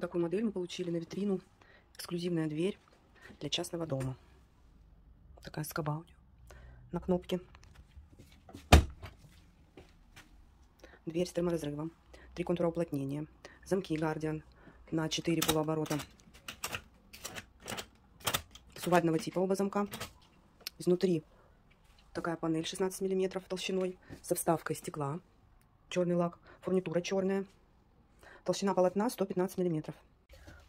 Такую модель мы получили на витрину. Эксклюзивная дверь для частного дома. Такая скоба у нее на кнопке. Дверь с терморазрывом. Три контура уплотнения. Замки Guardian на 4 полуоборота. Сувального типа оба замка. Изнутри такая панель 16 миллиметров толщиной со вставкой стекла. Черный лак. Фурнитура черная. Толщина полотна 115 миллиметров.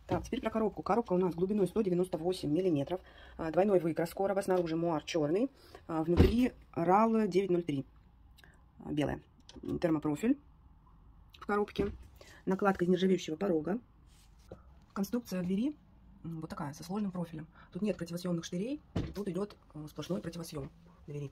Так, теперь про коробку. Коробка у нас глубиной 198 миллиметров. А, двойной выкрас короба. Снаружи муар черный. А, внутри RAL 903. А, белая. Термопрофиль в коробке. Накладка из нержавеющего порога. Конструкция двери вот такая, со сложным профилем. Тут нет противосъемных штырей. Тут идет сплошной противосъем двери.